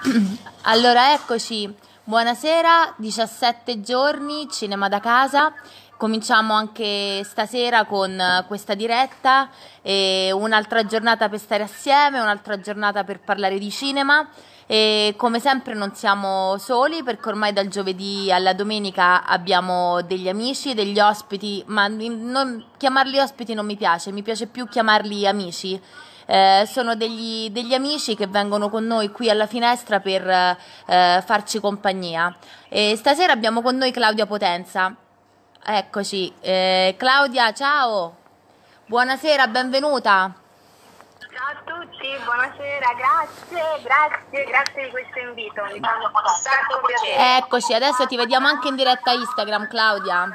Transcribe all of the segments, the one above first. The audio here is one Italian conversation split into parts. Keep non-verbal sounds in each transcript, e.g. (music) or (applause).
(clears throat) Allora, eccoci. Buonasera, 17 giorni, cinema da casa. Cominciamo anche stasera con questa diretta e un'altra giornata per stare assieme, un'altra giornata per parlare di cinema. E come sempre non siamo soli perché ormai dal giovedì alla domenica abbiamo degli amici, degli ospiti, ma non, chiamarli ospiti non mi piace, mi piace più chiamarli amici eh, sono degli, degli, amici che vengono con noi qui alla finestra per eh, farci compagnia. E stasera abbiamo con noi Claudia Potenza. Eccoci, eh, Claudia, ciao, buonasera, benvenuta. Ciao a tutti, buonasera, grazie, grazie, grazie di questo invito, mi fanno un sacco piacere. Eccoci, adesso ti vediamo anche in diretta Instagram, Claudia.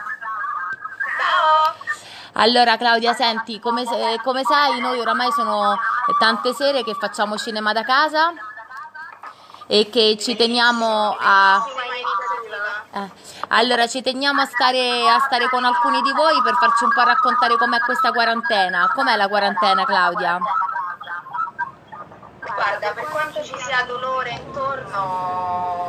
Ciao! Allora Claudia, senti, come, come, sai noi oramai sono tante sere che facciamo cinema da casa e che ci teniamo a... Eh, allora ci teniamo a stare, a stare con alcuni di voi per farci un po' raccontare com'è questa quarantena. Com'è la quarantena Claudia? Guarda, per quanto ci sia dolore intorno,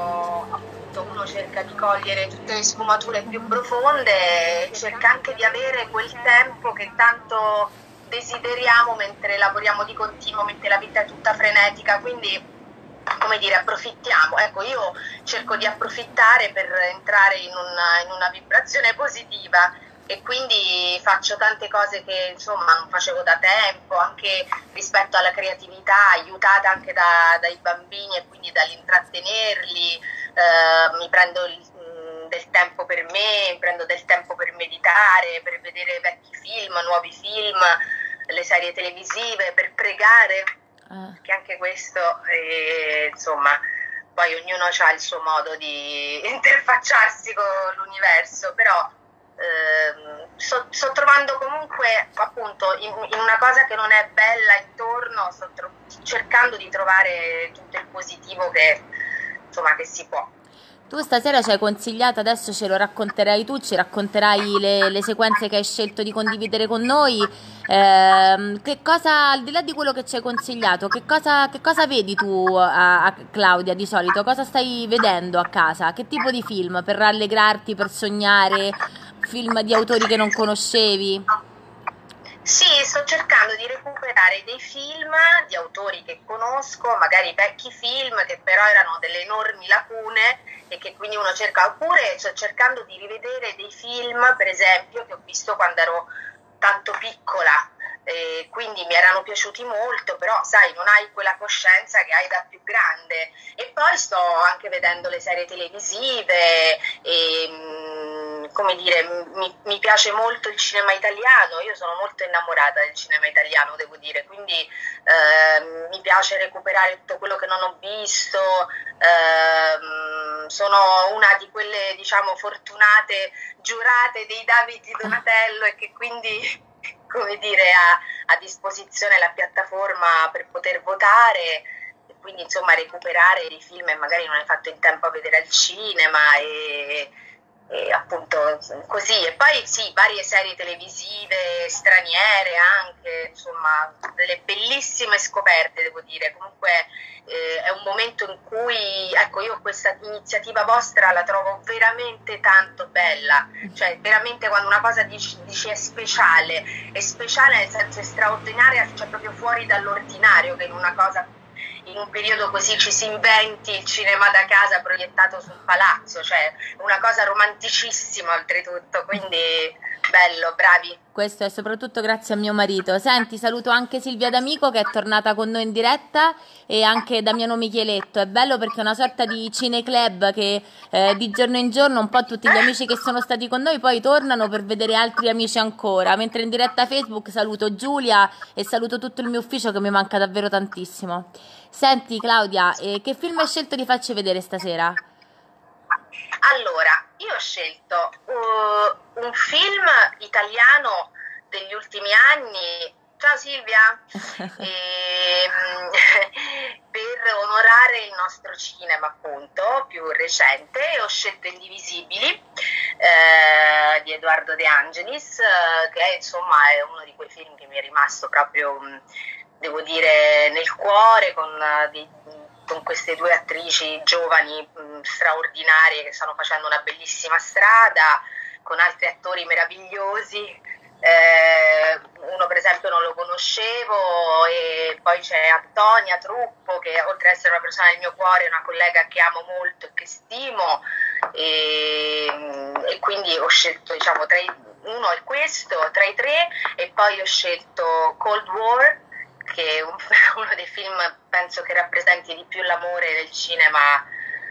uno cerca di cogliere tutte le sfumature più profonde, cerca anche di avere quel tempo che tanto desideriamo mentre lavoriamo di continuo, mentre la vita è tutta frenetica, quindi come dire, approfittiamo. Ecco, io cerco di approfittare per entrare in una, in una vibrazione positiva e quindi faccio tante cose che insomma non facevo da tempo, anche rispetto alla creatività, aiutata anche da, dai bambini e quindi dall'intrattenerli, eh, mi prendo il, mm, del tempo per me, prendo del tempo per meditare, per vedere vecchi film, nuovi film, le serie televisive, per pregare, uh. che anche questo, eh, insomma, poi ognuno ha il suo modo di (laughs) interfacciarsi con l'universo, però eh, sto, sto, trovando comunque appunto in, in, una cosa che non è bella intorno, sto tro- cercando di trovare tutto il positivo che, insomma, che si può. Tu stasera ci hai consigliato, adesso ce lo racconterai tu, ci racconterai le, le sequenze che hai scelto di condividere con noi. Eh, che cosa, al di là di quello che ci hai consigliato, che cosa, che cosa vedi tu a, a, Claudia di solito? Cosa stai vedendo a casa? Che tipo di film? Per rallegrarti, per sognare? Film di autori che non conoscevi? Sì, sto cercando di recuperare dei film di autori che conosco, magari vecchi film che però erano delle enormi lacune e che quindi uno cerca, oppure sto cercando di rivedere dei film, per esempio, che ho visto quando ero tanto piccola, e quindi mi erano piaciuti molto, però sai, non hai quella coscienza che hai da più grande. E poi sto anche vedendo le serie televisive e mm, come dire, mi, mi, piace molto il cinema italiano, io sono molto innamorata del cinema italiano, devo dire, quindi eh, mi piace recuperare tutto quello che non ho visto, eh, sono una di quelle, diciamo, fortunate giurate dei Davide Donatello e che quindi (laughs) come dire, a, a, disposizione la piattaforma per poter votare quindi insomma recuperare i film e magari non hai fatto in tempo a vedere al cinema e, e appunto così. E poi sì varie serie televisive straniere anche insomma delle bellissime scoperte devo dire. Comunque eh, è un momento in cui ecco io questa iniziativa vostra la trovo veramente tanto bella. Cioè veramente quando una cosa dici, dici è speciale è speciale nel senso è straordinaria cioè proprio fuori dall'ordinario che in una cosa in un periodo così ci si inventi il cinema da casa proiettato sul palazzo, cioè una cosa romanticissima oltretutto, quindi bello, bravi. Questo è soprattutto grazie a mio marito. Senti, saluto anche Silvia D'Amico che è tornata con noi in diretta e anche Damiano Micheletto. È bello perché è una sorta di cineclub che eh, di giorno in giorno un po' tutti gli amici che sono stati con noi poi tornano per vedere altri amici ancora. Mentre in diretta Facebook saluto Giulia e saluto tutto il mio ufficio che mi manca davvero tantissimo. Senti Claudia, eh, che film hai scelto di farci vedere stasera? Allora, io ho scelto uh, un film italiano degli ultimi anni. Ciao Silvia! e, (laughs) ehm, (laughs) per onorare il nostro cinema, appunto, più recente, ho scelto Indivisibili eh, di Edoardo De Angelis, eh, che insomma è uno di quei film che mi è rimasto proprio. Mh, devo dire, nel cuore, con eh, dei, con queste due attrici giovani mh, straordinarie che stanno facendo una bellissima strada, con altri attori meravigliosi. Eh, uno per esempio non lo conoscevo e poi c'è Antonia Truppo che oltre ad essere una persona del mio cuore è una collega che amo molto e che stimo e, e quindi ho scelto diciamo tra i, uno è questo tra i tre e poi ho scelto Cold War che è (laughs) uno dei film penso che rappresenti di più l'amore del cinema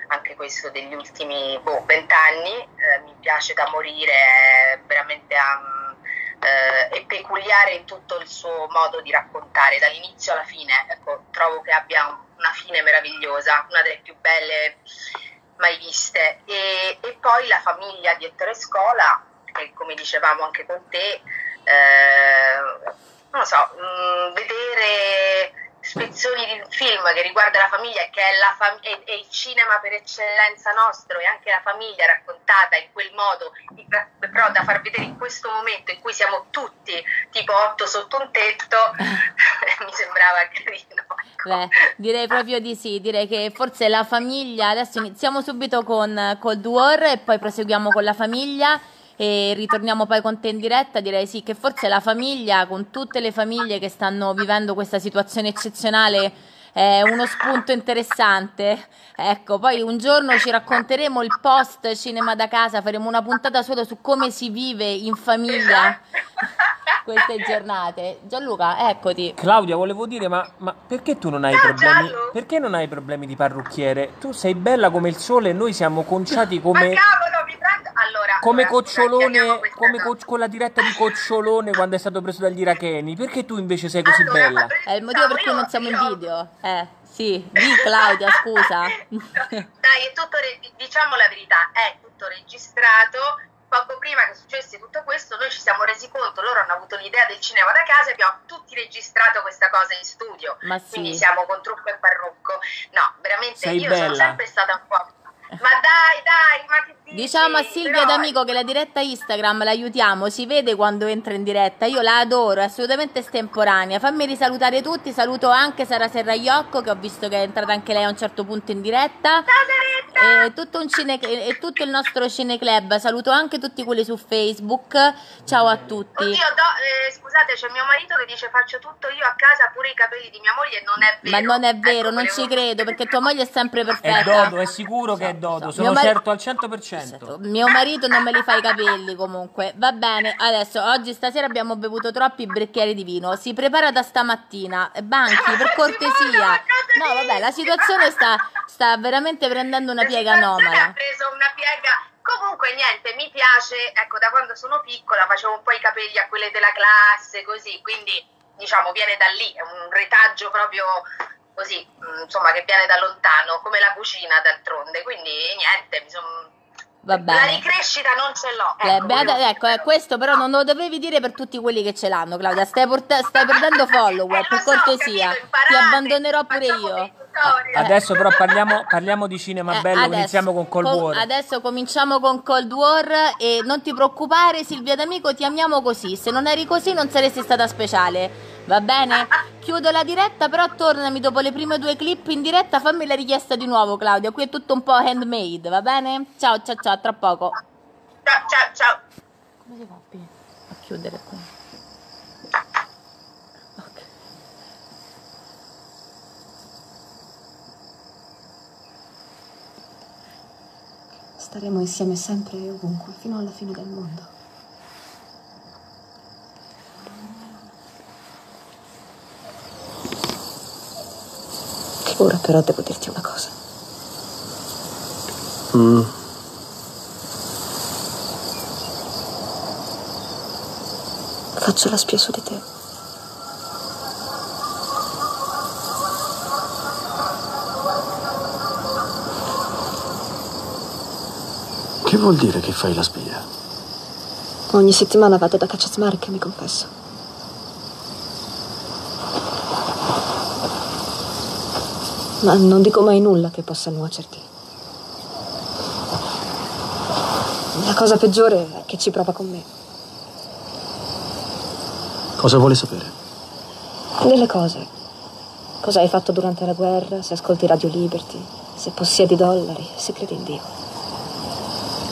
anche questo degli ultimi boh, vent'anni, eh, mi piace da morire, è veramente um, eh, è peculiare in tutto il suo modo di raccontare, dall'inizio alla fine, ecco, trovo che abbia una fine meravigliosa, una delle più belle mai viste. E, e poi la famiglia di Ettore Scola, che come dicevamo anche con te, eh, non lo so, mh, mm, vedere spezzoni di un film che riguarda la famiglia, che è, la fam- è, è, il cinema per eccellenza nostro, e anche la famiglia raccontata in quel modo, però da far vedere in questo momento in cui siamo tutti tipo otto sotto un tetto, (laughs) mi sembrava carino. Ecco. Beh, direi proprio di sì, direi che forse la famiglia, adesso iniziamo subito con Cold War e poi proseguiamo con la famiglia e ritorniamo poi con te in diretta, direi sì che forse la famiglia, con tutte le famiglie che stanno vivendo questa situazione eccezionale, è uno spunto interessante. Ecco, poi un giorno ci racconteremo il post cinema da casa, faremo una puntata solo su come si vive in famiglia (laughs) queste giornate. Gianluca, eccoti. Claudia, volevo dire, ma, ma perché tu non hai problemi? Perché non hai problemi di parrucchiere? Tu sei bella come il sole e noi siamo conciati come. Ma cavolo, mi prendo. Allora, come Cocciolone, come co- con la diretta di Cocciolone quando è stato preso dagli iracheni. Perché tu invece sei così allora, bella? È il motivo per cui non siamo io... in video. Eh, sì, di Claudia, (laughs) scusa. Dai, è tutto, diciamo la verità, è tutto registrato poco prima che successe tutto questo, noi ci siamo resi conto, loro hanno avuto l'idea del cinema da casa e abbiamo tutti registrato questa cosa in studio. Ma sì. Quindi siamo con trucco e parrucco. No, veramente Sei io bella. sono sempre stata un po'. Ma dai, dai, ma che? Diciamo a Silvia Però... D'Amico che la diretta Instagram l'aiutiamo, si vede quando entra in diretta. Io la adoro, è assolutamente estemporanea. Fammi risalutare tutti, saluto anche Sara Serraiocco che ho visto che è entrata anche lei a un certo punto in diretta. Ciao E tutto, cine, e tutto il nostro cineclub, saluto anche tutti quelli su Facebook. Ciao a tutti. Oddio, do, eh, scusate, c'è mio marito che dice faccio tutto io a casa, pure i capelli di mia moglie, non è vero. Ma non è vero, ecco, non volevo... ci credo perché tua (laughs) moglie è sempre perfetta. È Dodo, è sicuro che è Dodo, sono mari- certo al 100%. Mio marito non me li fa i capelli comunque. Va bene, adesso oggi stasera abbiamo bevuto troppi bicchieri di vino. Si prepara da stamattina. Banchi, per (laughs) cortesia. No, vabbè, la situazione sta, sta veramente prendendo una piega ha anomala. preso una piega. Comunque niente, mi piace, ecco, da quando sono piccola facevo un po' i capelli a quelle della classe, così, quindi diciamo viene da lì, è un retaggio proprio così, mh, insomma, che viene da lontano, come la cucina d'altronde, quindi niente, mi sono... Va La ricrescita non ce l'ho. Eh, Ecco, beh, volevo- ecco, eh, questo però non lo dovevi dire per tutti quelli che ce l'hanno, Claudia. Stai, porta- stai perdendo follower, (laughs) Eh, per so, cortesia. capito, Ti abbandonerò pure facciamo io. Adesso però parliamo, parliamo di cinema Eh, bello, adesso, iniziamo con Cold com- War. Adesso cominciamo con Cold War e non ti preoccupare Silvia D'Amico, ti amiamo così. Se non eri così non saresti stata speciale. Va bene? Chiudo la diretta, però tornami dopo le prime due clip in diretta, fammi la richiesta di nuovo Claudia. Qui è tutto un po' handmade, va bene? Ciao ciao ciao, tra poco. Ciao, ciao, ciao. Come si fa a chiudere qui? Ok. Staremo insieme sempre e ovunque, fino alla fine del mondo. Ora però devo dirti una cosa. Mm. Faccio la spia su di te. Che vuol dire che fai la spia? Ogni settimana vado da Cacciasmark e mi confesso. Ma non dico mai nulla che possa nuocerti. La cosa peggiore è che ci prova con me. Cosa vuole sapere? Delle cose. Cosa hai fatto durante la guerra, se ascolti Radio Liberty, se possiedi dollari, se credi in Dio.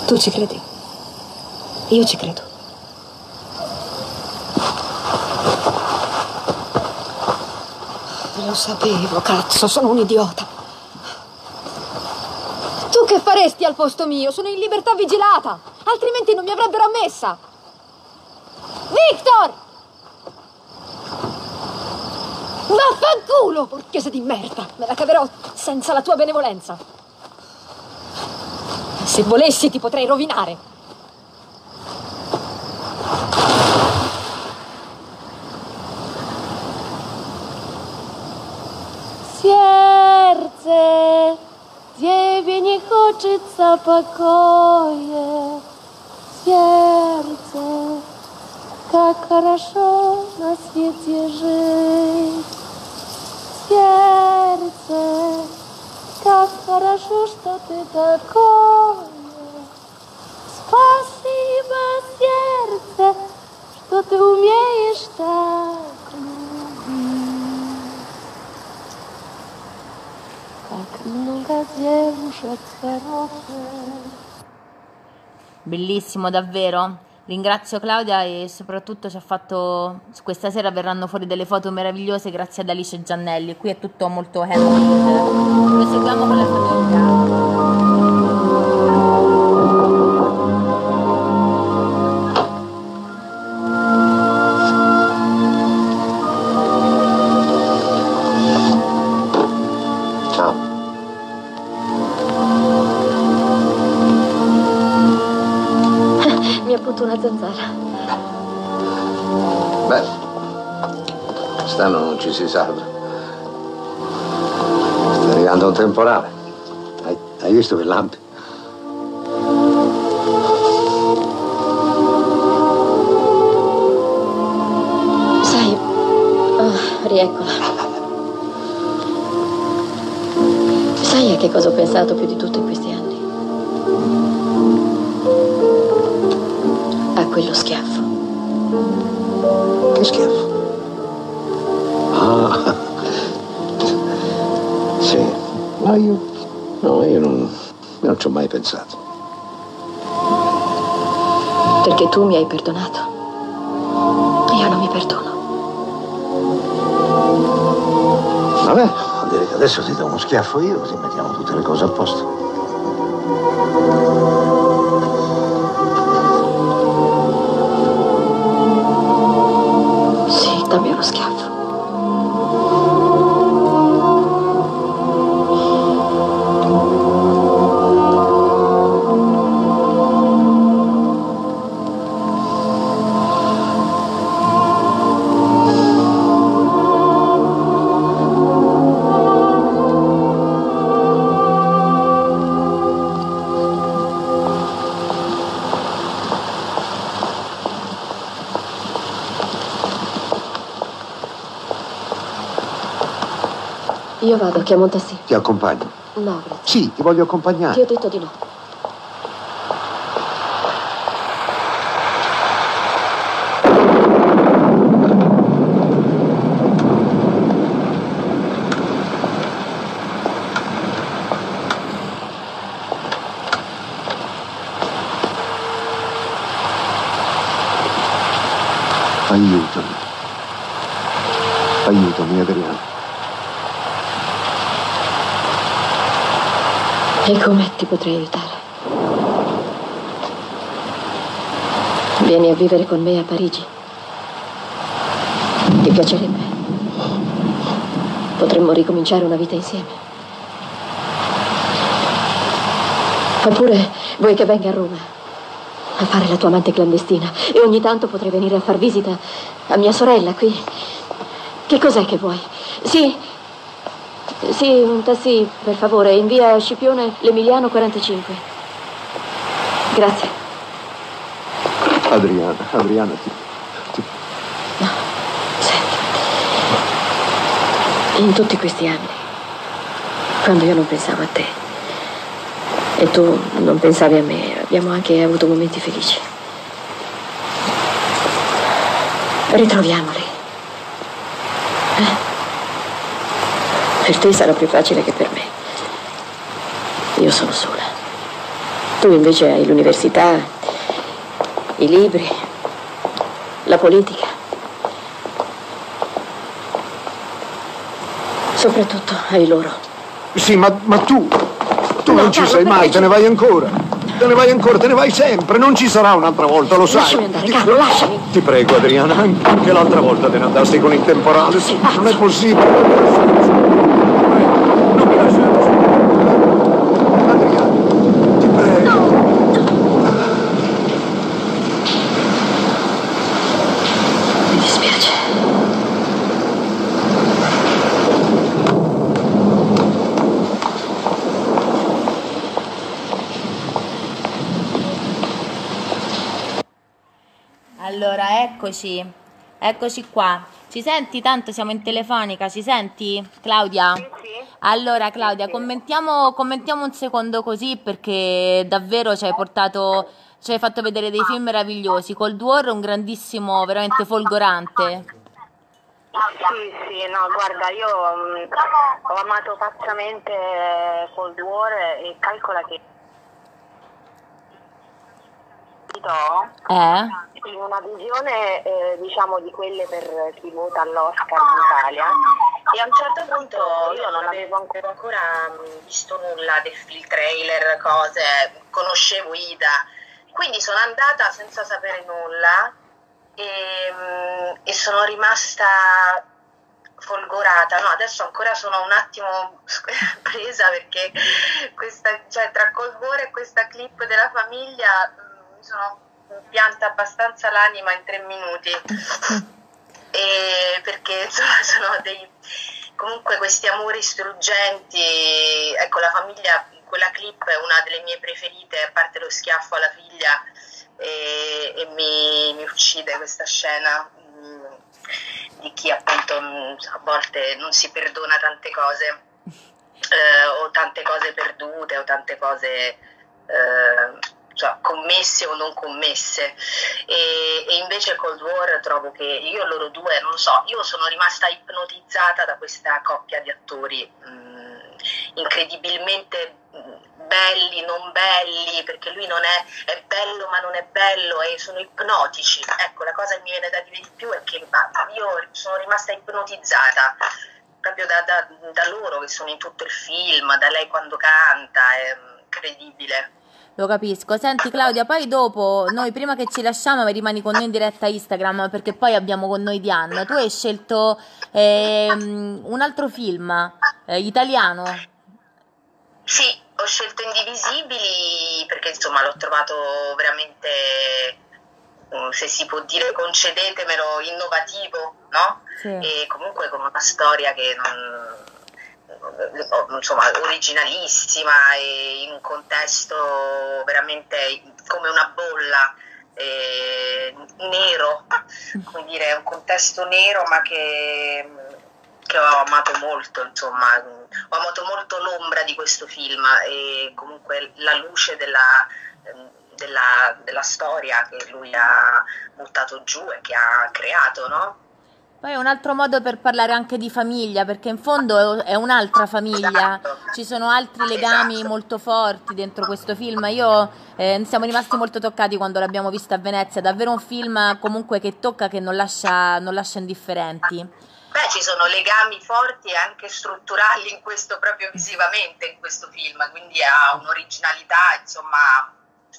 Tu ci credi? Io ci credo. Lo sapevo, cazzo, sono un idiota. Tu che faresti al posto mio? Sono in libertà vigilata, altrimenti non mi avrebbero ammessa. Victor! Vaffanculo, porchese di merda! Me la caverò senza la tua benevolenza. Se volessi ti potrei rovinare. Хочется покоя. Сердце, как хорошо на свете жить. Сердце, как хорошо, что ты такое. Спасибо, сердце, что ты умеешь так Как много девушек хороших. Bellissimo, davvero. Ringrazio Claudia e soprattutto ci ha fatto. Questa sera verranno fuori delle foto meravigliose grazie ad Alice Giannelli. Qui è tutto molto handmade. Proseguiamo con la famiglia. Appunto una zanzara. Beh, quest'anno non ci si salva. Sta arrivando un temporale. Hai, hai visto che lampi? Sai, ah, rieccola. Sai a che cosa ho pensato più di tutto quello schiaffo. Che schiaffo. Ah. Sì. No, io. No, io non. Non ci ho mai pensato. Perché tu mi hai perdonato. Io non mi perdono. Vabbè, vuol dire che adesso ti do uno schiaffo io, così mettiamo tutte le cose a posto. Vado, chiamo un tassì. Ti accompagno. No, grazie. Sì, ti voglio accompagnare. Ti ho detto di no. Aiutami. Aiutami, Adriano. E come ti potrei aiutare? Vieni a vivere con me a Parigi. Ti piacerebbe? Potremmo ricominciare una vita insieme. Oppure vuoi che venga a Roma a fare la tua amante clandestina e ogni tanto potrei venire a far visita a mia sorella qui. Che cos'è che vuoi? Sì, sì, un tassì, per favore, in via Scipione, l'Emiliano 45. Grazie. Adriana, Adriana, ti, ti- Senti. In tutti questi anni, quando io non pensavo a te e tu non pensavi a me, abbiamo anche avuto momenti felici. Ritroviamoli. Eh? Per te sarà più facile che per me. Io sono sola. Tu invece hai l'università, i libri, la politica. Soprattutto hai loro. Sì, ma, ma tu, tu No, non ci sei mai, te ne vai ancora. Te ne vai ancora, te ne vai sempre, non ci sarà un'altra volta, lo sai. Lasciami andare, Ti- Carlo, lasciami. Ti prego, Adriana, anche l'altra volta te ne andasti con il temporale. Sì, non è possibile. Non mi lasciare solo. Adriana, ti prego. Mi dispiace. Allora, eccoci, eccoci qua. Ci senti? Tanto siamo in telefonica, ci senti? Claudia? Sì. Allora, Claudia, commentiamo, commentiamo un secondo così perché davvero ci hai portato, ci hai fatto vedere dei film meravigliosi. Cold War, un grandissimo, veramente folgorante. Sì, sì, no, guarda, io mm, ho amato pazzamente Cold War e calcola che Eh? in una visione eh, diciamo di quelle per chi vota all'Oscar in Italia. E a un certo punto io non avevo ancora, ancora mm, visto nulla del film trailer, cose, conoscevo Ida, quindi sono andata senza sapere nulla e, mm, e sono rimasta folgorata, no, adesso ancora sono un attimo (laughs) presa perché questa, cioè, tra War e questa clip della famiglia mi sono pianta abbastanza l'anima in tre minuti. (laughs) E perché insomma (laughs) sono dei comunque questi amori struggenti ecco la famiglia quella clip è una delle mie preferite a parte lo schiaffo alla figlia e, e mi, mi uccide questa scena mm, di chi appunto mm, a volte non si perdona tante cose (laughs) eh, o tante cose perdute o tante cose eh, cioè, commesse o non commesse e, e invece Cold War trovo che io loro due non so io sono rimasta ipnotizzata da questa coppia di attori mm, incredibilmente mm, belli, non belli, perché lui non è, è bello ma non è bello e sono ipnotici. Ecco, la cosa che mi viene da dire di più è che io sono rimasta ipnotizzata proprio da, da- da loro che sono in tutto il film, da lei quando canta, è incredibile. Lo capisco. Senti Claudia, poi dopo, noi prima che ci lasciamo rimani con noi in diretta Instagram perché poi abbiamo con noi Diana. Tu hai scelto ehm, un altro film eh, italiano. Sì, ho scelto Indivisibili perché insomma l'ho trovato veramente, mm, se si può dire, concedetemelo, innovativo, no? Sì. E comunque con una storia che non, insomma, originalissima e in un contesto veramente come una bolla. eh, nero, come dire, un contesto nero ma che, che ho amato molto, insomma, ho amato molto l'ombra di questo film e comunque la luce della, della, della storia che lui ha buttato giù e che ha creato, no? Poi è un altro modo per parlare anche di famiglia, perché in fondo è un'altra famiglia, ci sono altri legami molto forti dentro questo film. Io eh, siamo rimasti molto toccati quando l'abbiamo visto a Venezia, davvero un film comunque che tocca, che non lascia, non lascia indifferenti. Beh, ci sono legami forti e anche strutturali in questo proprio visivamente in questo film, quindi ha un'originalità, insomma,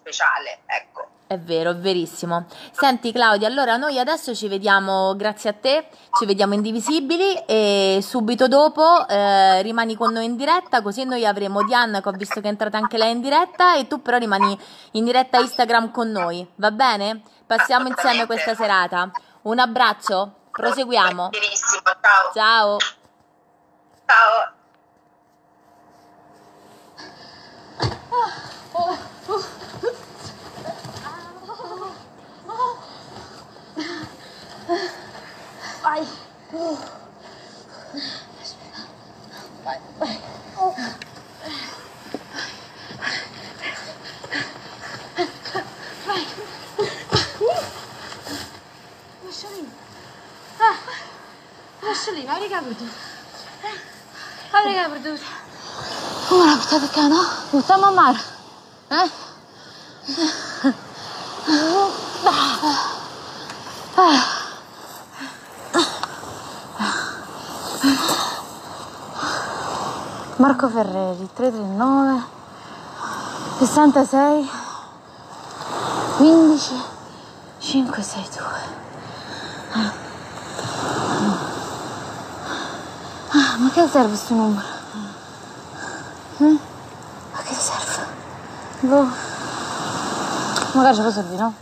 speciale, ecco. È vero, è verissimo. Senti Claudia, allora noi adesso ci vediamo, grazie a te, ci vediamo Indivisibili e subito dopo eh, rimani con noi in diretta, così noi avremo Diana che ho visto che è entrata anche lei in diretta e tu però rimani in diretta Instagram con noi, va bene? Passiamo insieme questa serata. Un abbraccio, proseguiamo. Benissimo, ciao. Ciao. Ciao. Lascialino, hai ricaputo? Hai che perdute. Come la buttate qua, no? Buttiamo a mare. Eh? Marco Ferreri, 339 66 15 562. Ah, ma che serve questo numero? Mm? Ma che serve? Boh. Magari ce lo servi, no?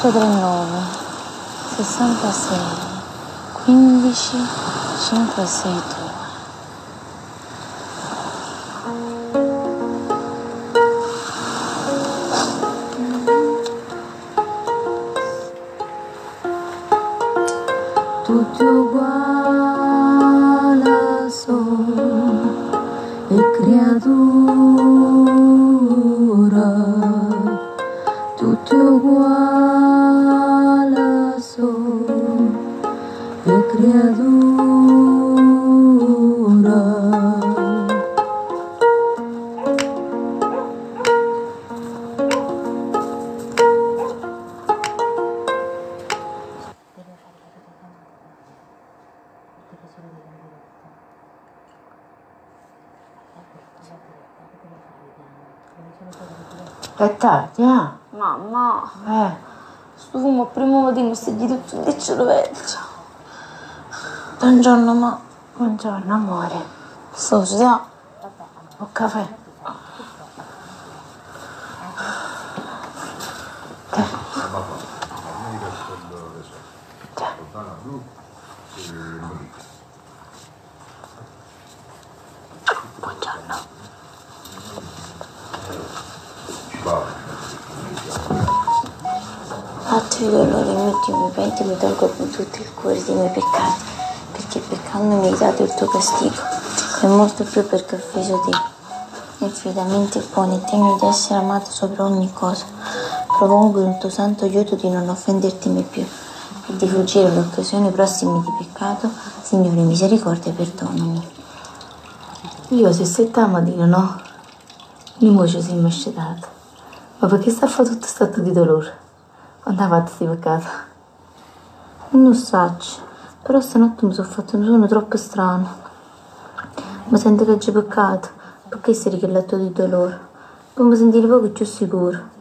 339 66 15 562. tutti buongiorno, ma... Buongiorno, amore. Sto da Un caffè. Buongiorno. Fatti il dolore mio Dio, mi pento mi tolgo con tutto il cuore dei miei peccati, mi hai dato il tuo castigo, e molto più perché ho offeso te. Infinitamente buono e degno di essere amato sopra ogni cosa. Propongo il tuo santo aiuto di non offenderti mai più e di fuggire le occasioni prossime di peccato. Signore, misericordia, perdonami. Io se sei stamattina, no? Io mo ci sei mescetato. Ma perché sta a tutto stato di dolore? Quando ha fatto di peccato? Non so, però stanotte mi sono fatto un sonno troppo strano. Mi sento che c'è peccato, perché sei che letto di dolore. Poi mi sentire poco più sicuro.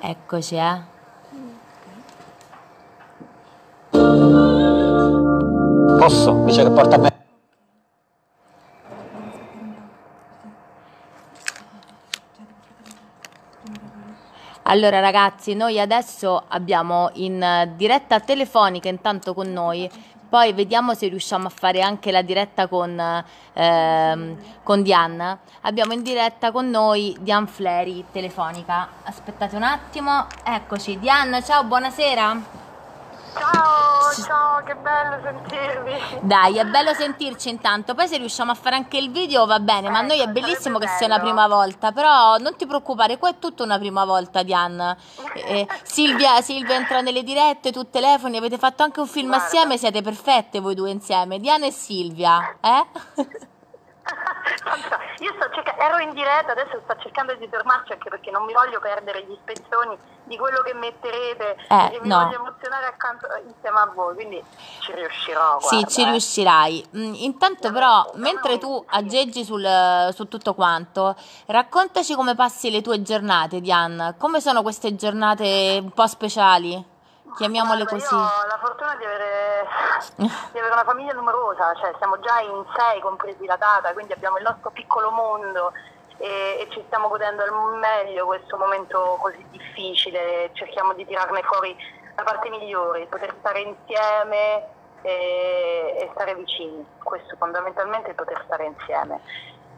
Eccoci, eh. Posso? Dice che porta bene. Allora ragazzi, noi adesso abbiamo in diretta telefonica intanto con noi, poi vediamo se riusciamo a fare anche la diretta con, ehm, con Diana. Abbiamo in diretta con noi Diane Fleri, telefonica. Aspettate un attimo, eccoci. Diana, ciao, buonasera. Ciao, ciao, che bello sentirvi. Dai, è bello sentirci intanto. Poi se riusciamo a fare anche il video va bene, ma a noi è bellissimo che sia una prima volta, però non ti preoccupare, qua è tutta una prima volta, Diane. Eh, Silvia, Silvia entra nelle dirette, tu telefoni, avete fatto anche un film Guarda. assieme, siete perfette voi due insieme, Diana e Silvia, eh? Io sto cercando, ero in diretta, adesso sto cercando di fermarci anche perché non mi voglio perdere gli spezzoni di quello che metterete Eh, e mi no. voglio emozionare accanto, insieme a voi, quindi ci riuscirò. Sì, guarda, ci eh. riuscirai. Mm, Intanto però, mentre tu aggeggi sul, su tutto quanto, raccontaci come passi le tue giornate, Diane. Come sono queste giornate un po' speciali? Chiamiamole Guarda, così. Io ho la fortuna di avere, di avere una famiglia numerosa, cioè siamo già in sei, compresi la data, quindi abbiamo il nostro piccolo mondo e, e ci stiamo godendo al meglio questo momento così difficile, cerchiamo di tirarne fuori la parte migliore, poter stare insieme e, e stare vicini, questo fondamentalmente è poter stare insieme.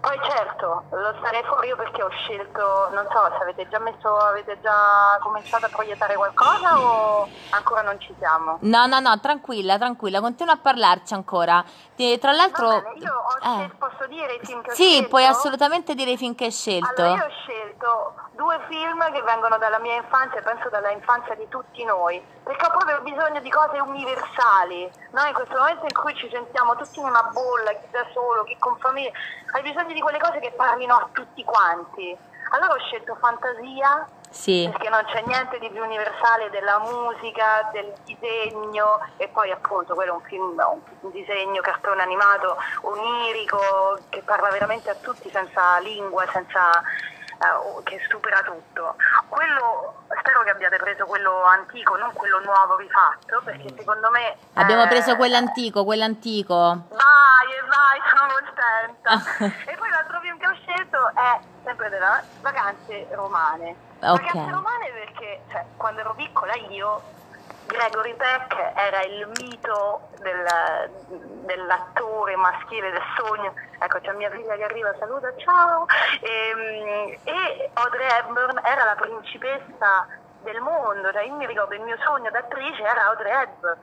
Poi certo, lo starei fuori io perché ho scelto, non so se avete già messo, avete già cominciato a proiettare qualcosa o ancora non ci siamo? No, no, no, tranquilla, tranquilla, continua a parlarci ancora. Ti- tra l'altro... Bene, io ho eh. posso dire i film che ho Sì, scelto? puoi assolutamente dire i film che hai scelto. Allora, io ho scelto due film che vengono dalla mia infanzia e penso dalla infanzia di tutti noi, perché ho proprio bisogno di cose universali. Noi in questo momento in cui ci sentiamo tutti in una bolla, chi da solo, chi con famiglia, hai bisogno di quelle cose che parlino a tutti quanti. Allora ho scelto Fantasia, Sì. perché non c'è niente di più universale della musica, del disegno e poi appunto quello è un film, un disegno, cartone animato onirico che parla veramente a tutti senza lingua, senza, eh, che supera tutto. Quello, spero che abbiate preso quello antico, non quello nuovo rifatto, perché secondo me... Abbiamo eh, preso quell'antico, quell'antico. Vai, e vai, sono contenta. (laughs) e poi l'altro film che ho scelto è sempre delle vacanze romane. Ok. Vacanze romane perché cioè, quando ero piccola io, Gregory Peck era il mito del- dell'attore maschile del sogno. Ecco, c'è mia figlia che arriva, saluta, ciao. E, e Audrey Hepburn era la principessa del mondo, cioè io mi ricordo il mio sogno d'attrice era Audrey Hepburn.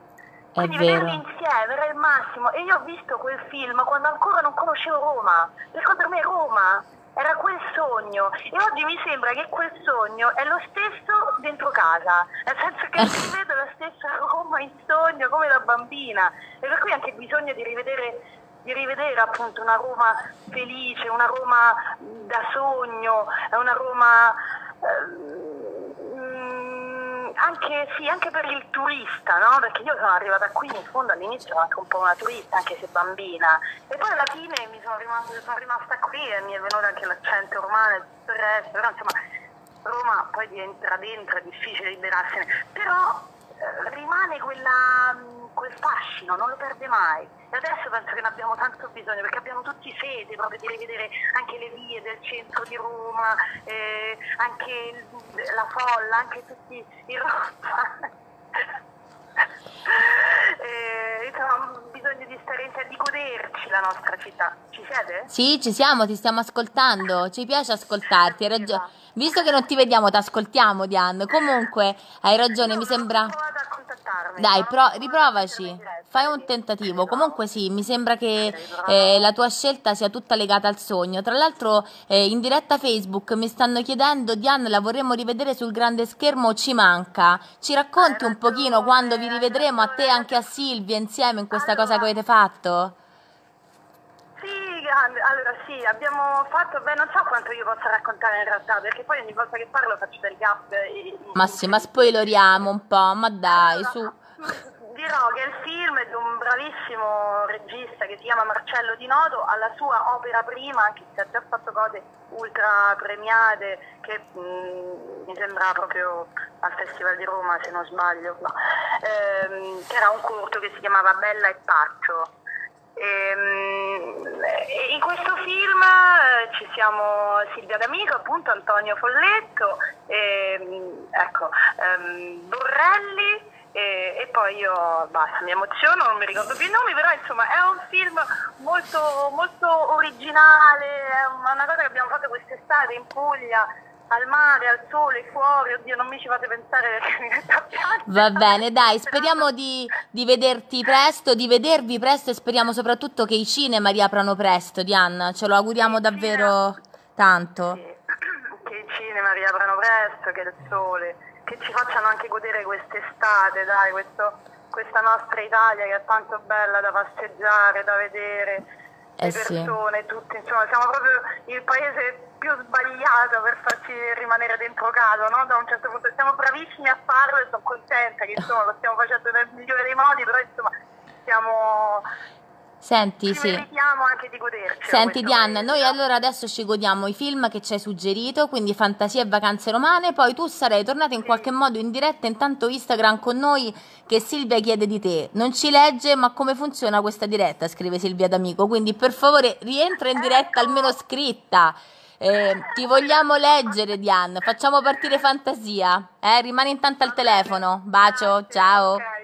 È Quindi vederli insieme era il massimo e io ho visto quel film quando ancora non conoscevo Roma, perché per me Roma era quel sogno. E oggi mi sembra che quel sogno è lo stesso dentro casa, nel senso che si vedo la stessa Roma in sogno come da bambina. E per cui anche bisogno di rivedere, di rivedere appunto una Roma felice, una Roma da sogno, una Roma... ehm, anche, sì, anche per il turista, no? Perché io sono arrivata qui in fondo all'inizio ero anche un po' una turista, anche se bambina. E poi alla fine mi sono rimasta, sono rimasta qui e mi è venuto anche l'accento romano e tutto il resto. Però insomma Roma poi entra dentro, è difficile liberarsene. Però eh, rimane quella, mh, quel fascino, non lo perde mai. E adesso penso che ne abbiamo tanto bisogno perché abbiamo tutti sete proprio di rivedere anche le vie del centro di Roma, eh, anche il- la folla, anche tutti i roba. (laughs) Eh, insomma, bisogno di stare insieme, di goderci la nostra città. Ci siete? Sì, ci siamo, ti stiamo ascoltando. Ci piace ascoltarti. Hai ragione. Visto che non ti vediamo, ti ascoltiamo, Diane. Comunque, hai ragione, mi sembra. Dai, no? pro- riprovaci. Fai un tentativo. Comunque sì, mi sembra che eh, la tua scelta sia tutta legata al sogno. Tra l'altro, eh, in diretta Facebook mi stanno chiedendo, Diane, la vorremmo rivedere sul grande schermo, ci manca. Ci racconti un pochino quando vi rivedremo a te e anche a Silvia insieme in questa cosa che avete fatto? Allora sì, abbiamo fatto, beh non so quanto io possa raccontare in realtà, perché poi ogni volta che parlo faccio del gap. e- Ma sì, ma spoileriamo un po', ma dai, su. (laughs) Dirò che il film è di un bravissimo regista che si chiama Marcello Di Noto, alla sua opera prima, anche se ha già fatto cose ultra premiate, che mh, mi sembra proprio al Festival di Roma, se non sbaglio, no. Ehm, che era un corto che si chiamava Bella e Paccio. Ehm, e in questo film eh, ci siamo Silvia D'Amico, appunto Antonio Folletto, ehm, ecco, ehm, Borrelli e, e poi io basta, mi emoziono, non mi ricordo più i nomi, però insomma è un film molto, molto originale, è una cosa che abbiamo fatto quest'estate in Puglia, al mare, al sole, fuori, oddio non mi ci fate pensare perché mi a piangere. Va bene, (laughs) dai, speriamo di, di vederti presto, di vedervi presto e speriamo soprattutto che i cinema riaprano presto, Diana. Ce lo auguriamo davvero tanto. (clears throat) che i cinema riaprano presto, che il sole, che ci facciano anche godere quest'estate, dai, questo- questa nostra Italia che è tanto bella da passeggiare, da vedere, Eh le sì. persone, tutti, insomma, siamo proprio il paese più sbagliato per farci rimanere dentro casa, no? Da un certo punto siamo bravissimi a farlo e sono contenta che insomma lo stiamo facendo nel migliore dei modi, però insomma siamo Senti, ci sì. anche di goderci. Senti Diana, noi allora adesso ci godiamo i film che ci hai suggerito, quindi Fantasia e Vacanze Romane, poi tu sarai tornata in qualche modo in diretta, intanto Instagram con noi che Silvia chiede di te. Non ci legge, ma come funziona questa diretta? Scrive Silvia D'Amico, quindi per favore rientra in diretta almeno scritta. Eh, ti vogliamo leggere Diana, facciamo partire Fantasia. Eh, rimani intanto al telefono. Bacio, ciao. Ok,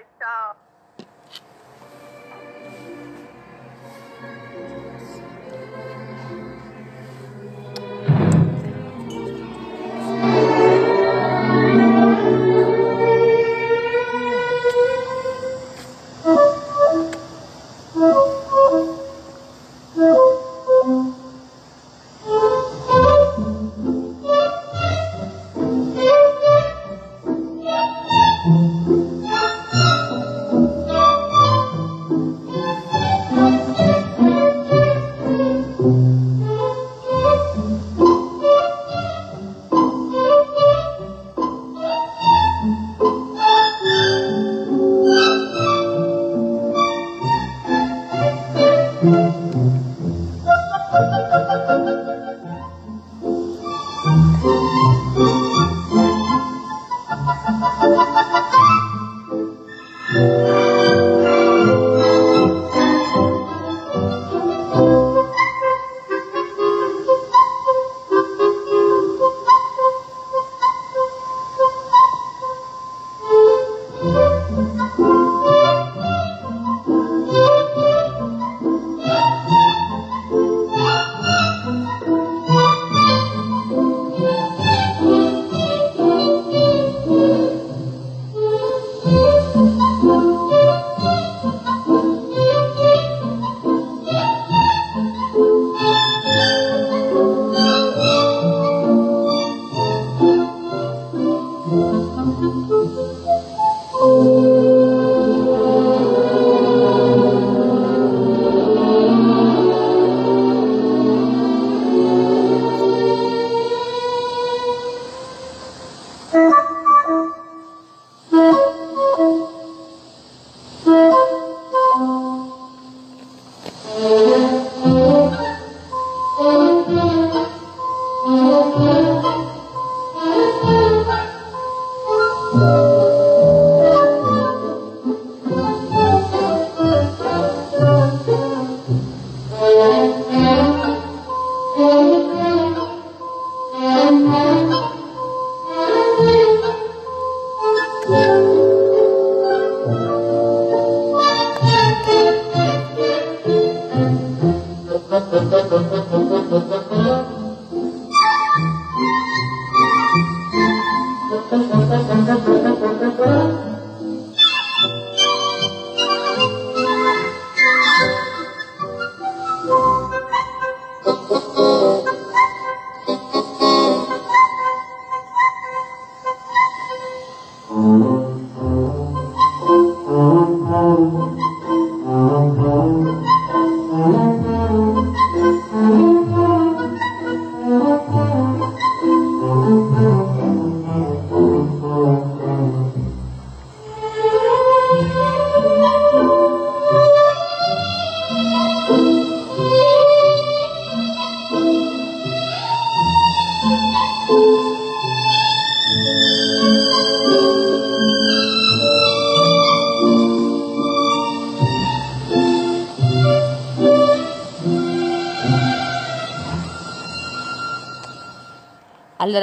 con todo.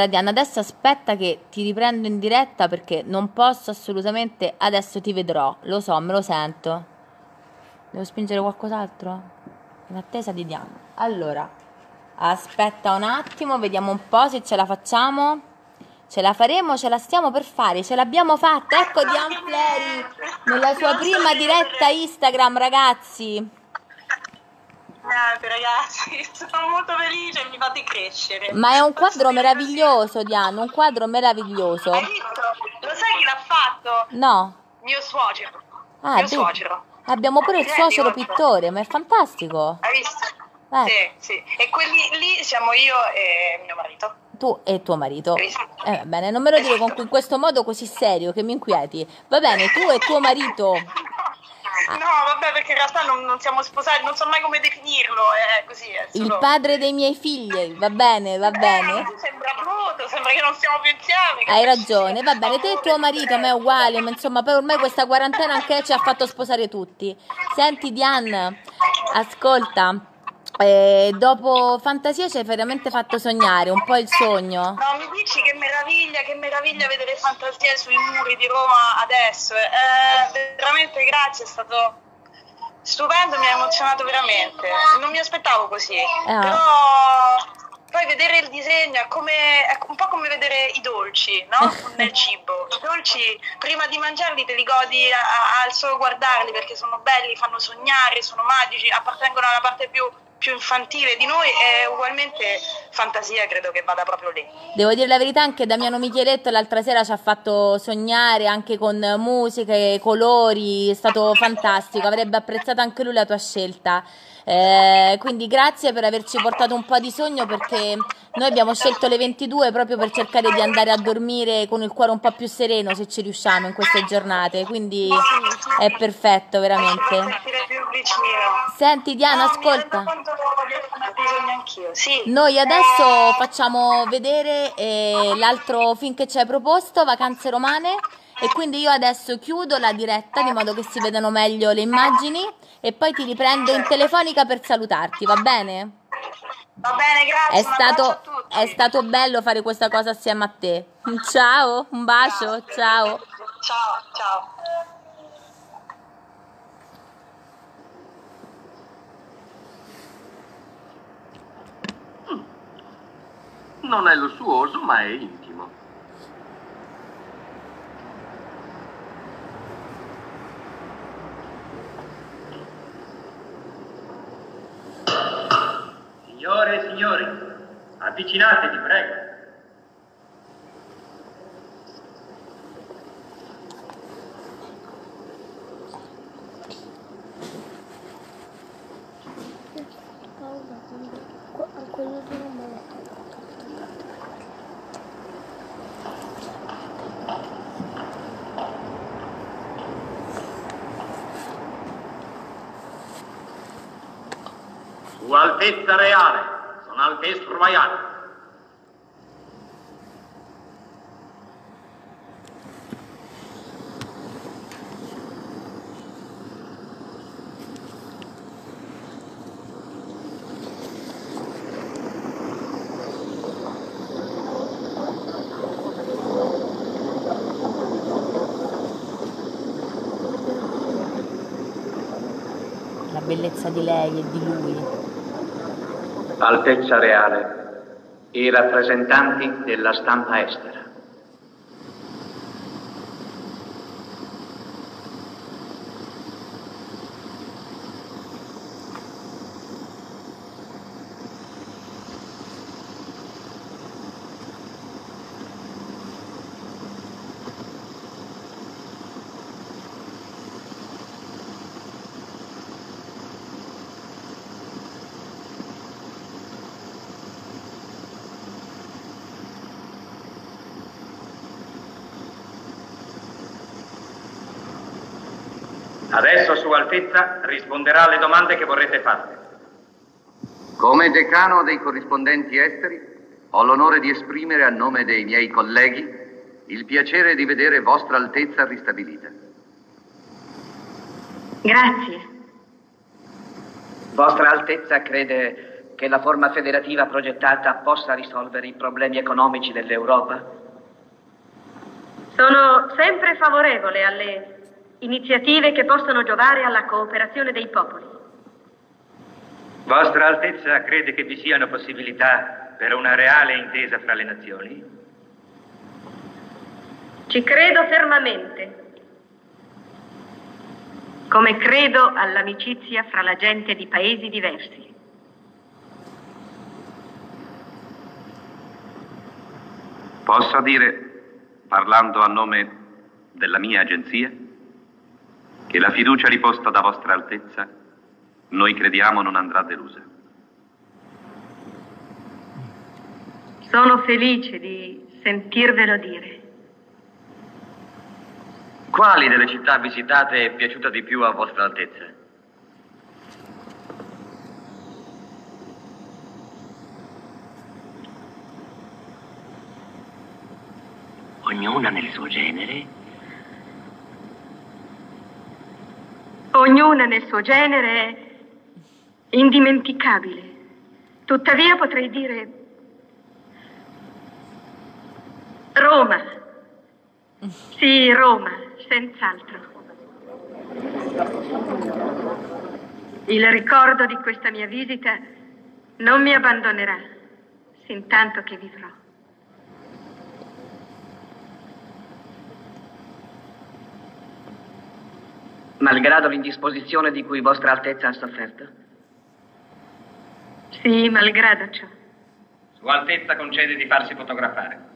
Allora Diana, adesso aspetta che ti riprendo in diretta perché non posso assolutamente, adesso ti vedrò, lo so, me lo sento. Devo spingere qualcos'altro? In attesa di Diana. Allora, aspetta un attimo, vediamo un po' se ce la facciamo. Ce la faremo, ce la stiamo per fare, ce l'abbiamo fatta. Ecco Diana Fleri nella sua prima diretta Instagram, ragazzi. Niente ragazzi, (laughs) sono molto felice mi fate crescere. Ma è un quadro meraviglioso, Diana, un quadro meraviglioso. Hai visto? Lo sai chi l'ha fatto? No. Mio suocero. Ah, Mio suocero. abbiamo pure il Sì, suocero guarda. pittore, ma è fantastico. Hai visto? Eh. Sì, sì. E quelli lì siamo io e mio marito. Tu e tuo marito. Eh, va bene, non me lo dire con in questo modo così serio che mi inquieti. Va bene, tu e tuo marito. (laughs) No, vabbè, perché in realtà non, non siamo sposati, non so mai come definirlo, è così, è Il solo... padre dei miei figli, va bene, va Eh, bene. sembra brutto, sembra che non stiamo più insieme. Hai ragione, va bene, te e tuo marito, ma è uguale, ma insomma, poi ormai questa quarantena anche ci ha fatto sposare tutti. Senti, Diane, ascolta, eh, dopo Fantasia ci hai veramente fatto sognare un po' il sogno. No, mi dici che meraviglia, che meraviglia vedere fantasie sui muri di Roma adesso. Eh, veramente grazie, è stato stupendo, mi ha emozionato veramente. Non mi aspettavo così. Ah. Però poi vedere il disegno è, come, è un po' come vedere i dolci, no? (laughs) Nel cibo. I dolci prima di mangiarli te li godi al solo guardarli perché sono belli, fanno sognare, sono magici, appartengono alla parte più più infantile di noi e ugualmente fantasia credo che vada proprio lì. Devo dire la verità, anche Damiano Micheletto l'altra sera ci ha fatto sognare anche con musiche, colori, è stato fantastico, avrebbe apprezzato anche lui la tua scelta. Eh, quindi grazie per averci portato un po' di sogno perché noi abbiamo scelto le 22 proprio per cercare di andare a dormire con il cuore un po' più sereno se ci riusciamo in queste giornate, quindi è perfetto veramente. Senti Diana, ascolta. Noi adesso facciamo vedere eh, l'altro film che ci hai proposto, Vacanze Romane, e quindi io adesso chiudo la diretta di modo che si vedano meglio le immagini e poi ti riprendo in telefonica per salutarti, va bene? Va bene, grazie. È stato, è stato bello fare questa cosa assieme a te. (laughs) Ciao, un bacio, ciao. Ciao, ciao. Non è lussuoso, ma è intimo. Signore e signori, avvicinatevi, prego. Sua Altezza Reale, Son Altesse Royale. La bellezza di lei e di lui. Altezza Reale, i rappresentanti della stampa estera. Adesso Sua Altezza risponderà alle domande che vorrete farle. Come decano dei corrispondenti esteri, ho l'onore di esprimere a nome dei miei colleghi il piacere di vedere Vostra Altezza ristabilita. Grazie. Vostra Altezza crede che la forma federativa progettata possa risolvere i problemi economici dell'Europa? Sono sempre favorevole alle iniziative che possono giovare alla cooperazione dei popoli. Vostra Altezza crede che vi siano possibilità per una reale intesa fra le nazioni? Ci credo fermamente. Come credo all'amicizia fra la gente di paesi diversi. Posso dire, parlando a nome della mia agenzia, che la fiducia riposta da Vostra Altezza noi crediamo non andrà delusa. Sono felice di sentirvelo dire. Quali delle città visitate è piaciuta di più a Vostra Altezza? Ognuna nel suo genere? Ognuna nel suo genere è indimenticabile. Tuttavia potrei dire Roma. Sì, Roma, senz'altro. Il ricordo di questa mia visita non mi abbandonerà, sin tanto che vivrò. Malgrado l'indisposizione di cui Vostra Altezza ha sofferto? Sì, malgrado ciò. Sua Altezza concede di farsi fotografare.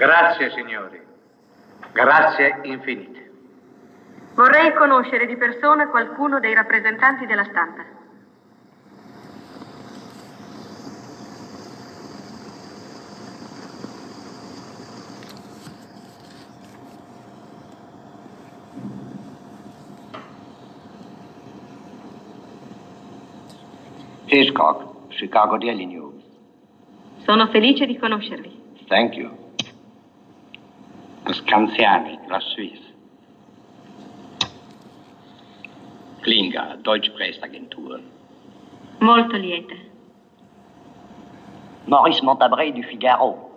Grazie, signori. Grazie infinite. Vorrei conoscere di persona qualcuno dei rappresentanti della stampa. Hitchcock, Chicago Daily News. Sono felice di conoscervi. Thank you. Scanziani, la Suisse. Klinger, Deutsche Presseagentur. Molto lieta. Maurice Montabré du Figaro.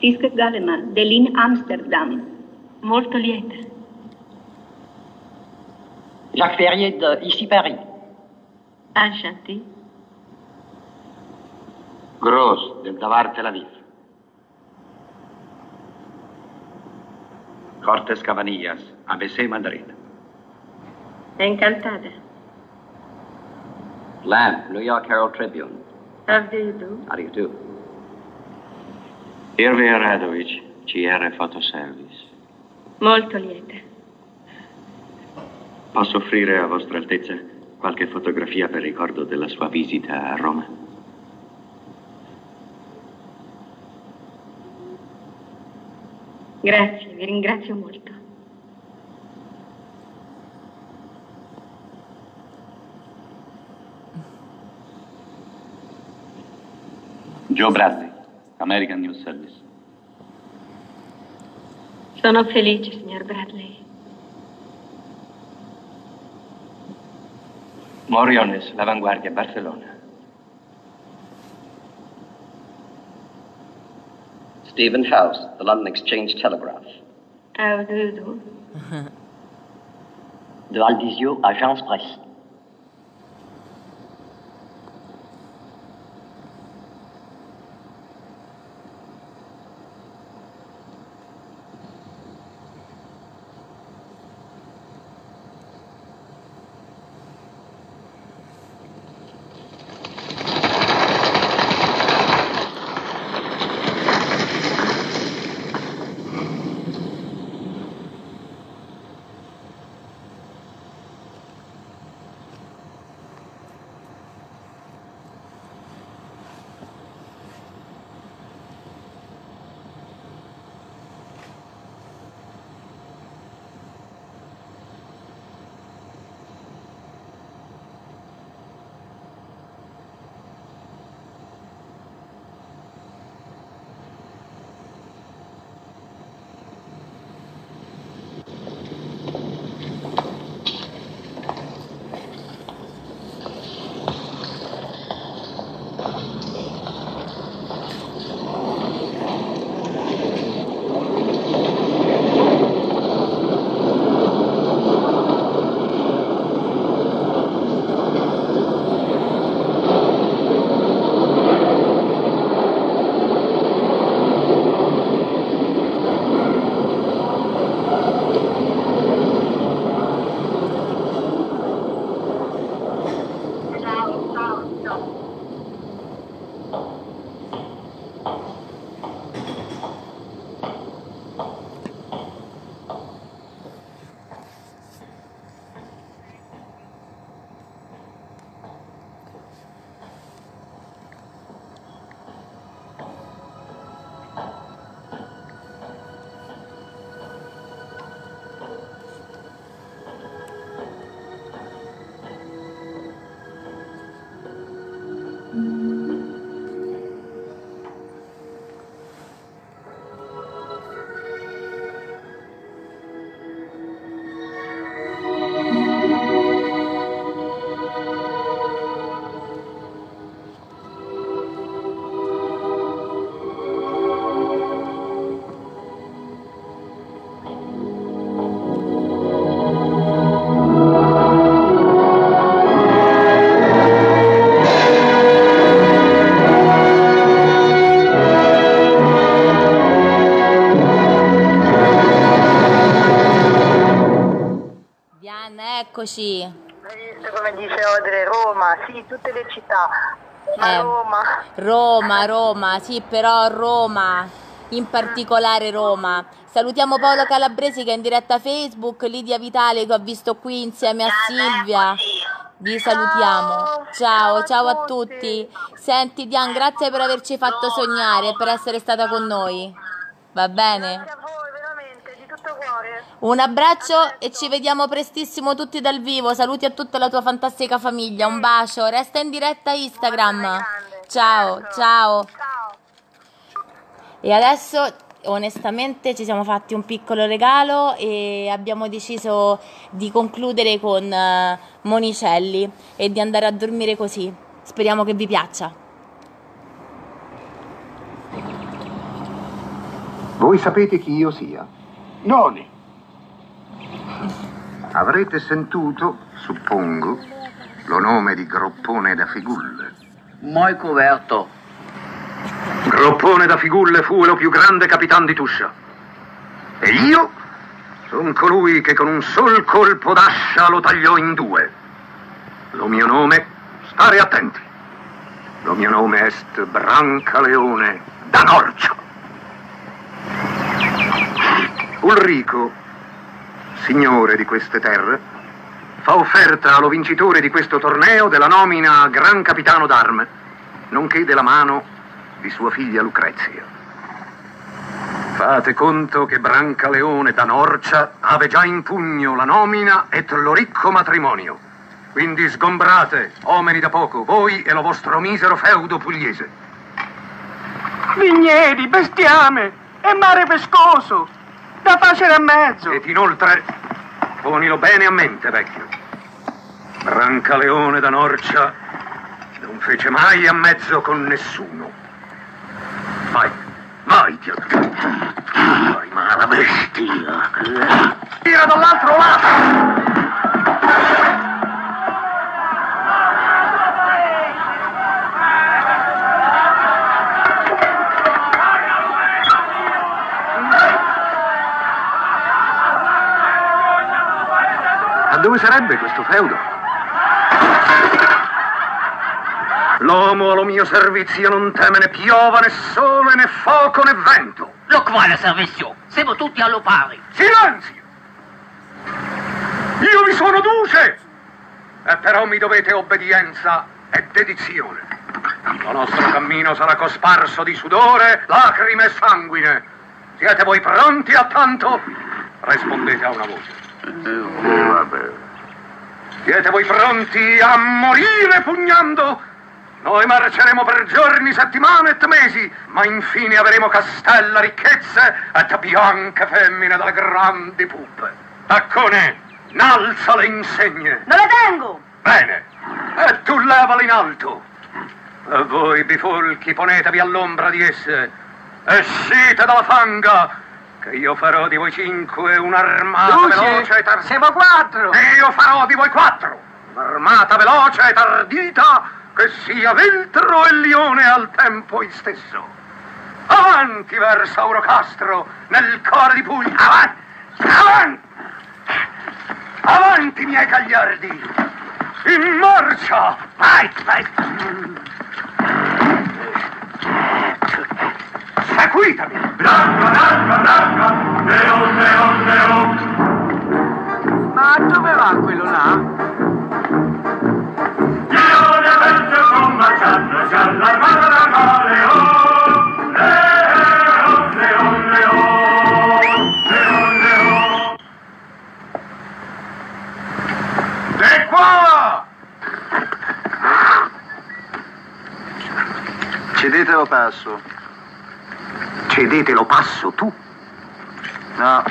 Fiske Galleman, dell'In Amsterdam. Molto lieta. Jacques Ferrier de Ici Paris. Enchanté. Gros del Davar Tel Aviv. Cortes Cavanillas, ABC Madrid. Encantada. Lamb, New York Herald Tribune. How do you do? How do you do? Irvi Radovich, CR Photoservice. Molto lieta. Posso offrire a Vostra Altezza qualche fotografia per ricordo della sua visita a Roma? Grazie, vi ringrazio molto. Joe Bradley, American News Service. Sono felice, signor Bradley. Moriones, L'Avanguardia, Barcellona. Stephen House, The London Exchange Telegraph. How do you do? De Aldisio, Agence Presse. Eccoci. Hai visto come dice Odre, Roma, sì, tutte le città. Eh, Roma, Roma, sì, però Roma, in particolare Roma. Salutiamo Paolo Calabresi che è in diretta Facebook, Lidia Vitale che ho visto qui insieme a Silvia. Vi salutiamo. Ciao, ciao a tutti. Senti Dian, grazie per averci fatto sognare e per essere stata con noi. Va bene? Un abbraccio e ci vediamo prestissimo tutti dal vivo. Saluti a tutta la tua fantastica famiglia. Un bacio. Resta in diretta Instagram. Ciao, ciao. E adesso onestamente ci siamo fatti un piccolo regalo e abbiamo deciso di concludere con eh, Monicelli e di andare a dormire così. Speriamo che vi piaccia. Voi sapete chi io sia? Noni. Avrete sentito, suppongo, lo nome di Groppone da Figulle. Moi coverto. Groppone da Figulle fu lo più grande capitan di Tuscia. E io sono colui che con un sol colpo d'ascia lo tagliò in due. Lo mio nome, stare attenti, lo mio nome est Brancaleone da Norcia. Ulrico, signore di queste terre, fa offerta allo vincitore di questo torneo della nomina a Gran Capitano d'Arme, nonché della mano di sua figlia Lucrezia. Fate conto che Brancaleone da Norcia ave già in pugno la nomina et lo ricco matrimonio. Quindi sgombrate, uomini da poco, voi e lo vostro misero feudo pugliese. Vigneti, bestiame e mare pescoso. Da facere a mezzo. Ed inoltre, ponilo bene a mente, vecchio. Brancaleone da Norcia non fece mai a mezzo con nessuno. Vai, vai, Dio. Vai, ma la bestia. Tira dall'altro lato! Dove sarebbe questo feudo? L'uomo allo mio servizio non teme né piova né sole né fuoco né vento. Lo quale servizio? Siamo tutti allo pari. Silenzio! Io vi sono duce! E però mi dovete obbedienza e dedizione. Lo nostro cammino sarà cosparso di sudore, lacrime e sanguine. Siete voi pronti a tanto? Rispondete a una voce. Vabbè. Siete voi pronti a morire pugnando? Noi marceremo per giorni, settimane et mesi, ma infine avremo castella, ricchezze et bianche femmine dalle grandi puppe. Taccone, nalza le insegne. Non le tengo! Bene, e tu levale in alto. E voi, bifolchi, ponetevi all'ombra di esse. Escite dalla fanga, che io farò di voi cinque un'armata Luce, veloce e tar- siamo quattro. E io farò di voi quattro un'armata veloce e tardita che sia veltro e lione al tempo istesso. Avanti verso Aurocastro, nel cuore di Puglia. Avanti! Avanti! Avanti, miei gagliardi! In marcia! Vai, vai! Seguitemi! Branca, branca, branca! Leon, leon, leon! Ma dove va quello là? Leone vecchio combaciando, c'ha l'armata da Galeon! Leon, leon, leon! Leon, leon! E qua! Cedetelo passo. Cedetelo passo tu? No,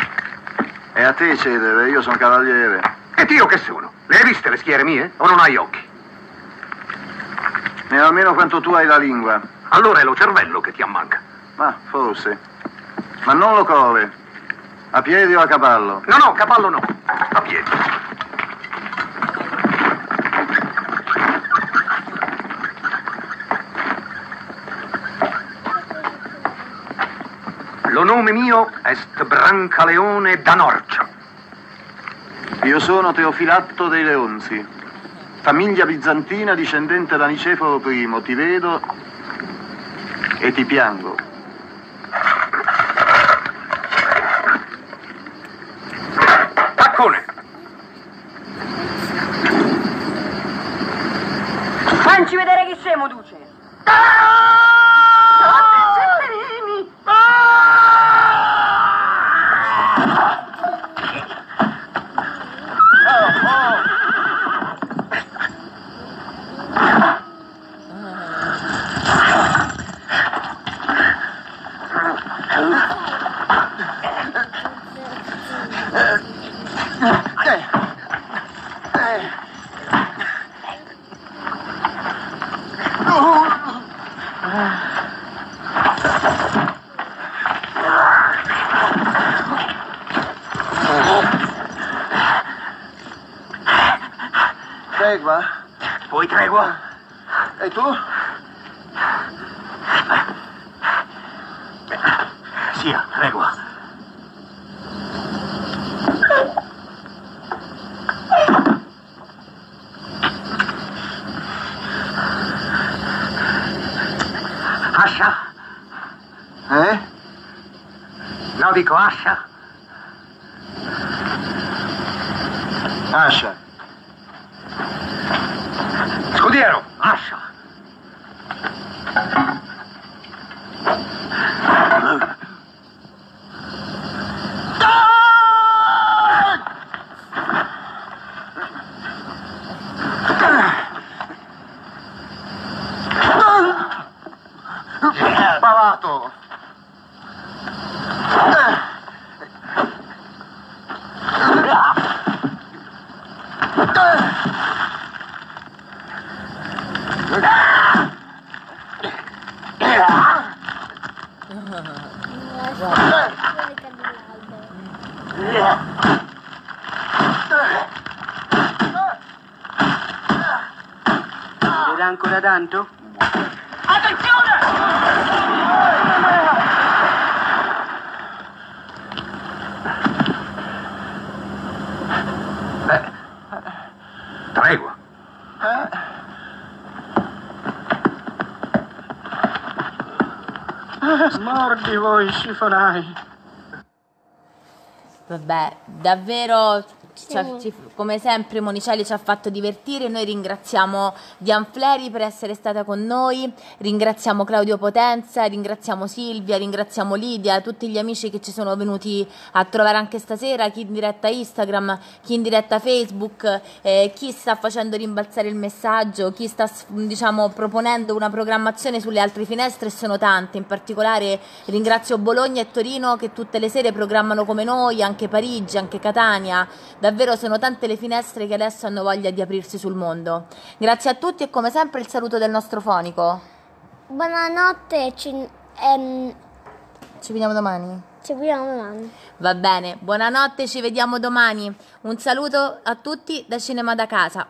è a te cedere, io sono cavaliere. Ed io che sono? Le hai viste le schiere mie? O non hai occhi? Ne almeno quanto tu hai la lingua. Allora è lo cervello che ti ammanca. Ma forse. Ma non lo cove. A piedi o a cavallo? No, no, cavallo no. A piedi. Nome mio est Brancaleone da Norcia. Io sono Teofilatto dei Leonzi. Famiglia bizantina discendente da Niceforo I, ti vedo e ti piango. Taccone! Facci vedere chi sei, Moduce. Ancora tanto? Tregua. Mordi voi, scifonai. Vabbè, davvero, ci ha- ci- come sempre Monicelli ci ha fatto divertire, noi ringraziamo Dian Fleri per essere stata con noi, ringraziamo Claudio Potenza, ringraziamo Silvia, ringraziamo Lidia, tutti gli amici che ci sono venuti a trovare anche stasera, chi in diretta Instagram, chi in diretta Facebook, eh, chi sta facendo rimbalzare il messaggio, chi sta diciamo proponendo una programmazione sulle altre finestre, sono tante, in particolare ringrazio Bologna e Torino che tutte le sere programmano come noi, anche Parigi, anche Catania, davvero sono tante le finestre che adesso hanno voglia di aprirsi sul mondo. Grazie a tutti e come sempre il saluto del nostro fonico. Buonanotte, ci, ehm, Ci vediamo domani. ci vediamo domani. Va bene, buonanotte, ci vediamo domani. Un saluto a tutti da Cinema da Casa.